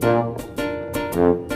Música